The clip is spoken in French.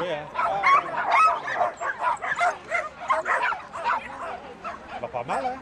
Oui, hein. Pas mal, hein